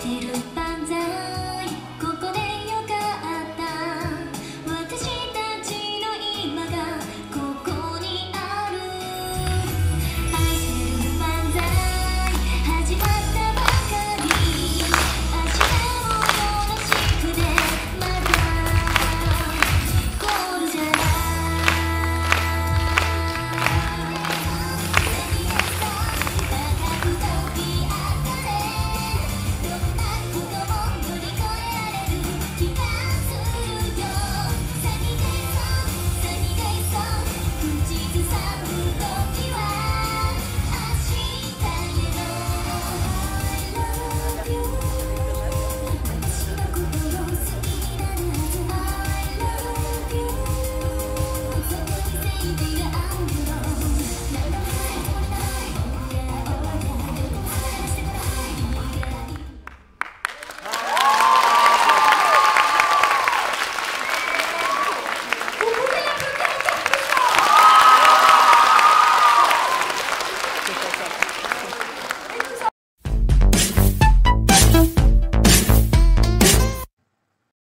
tirar.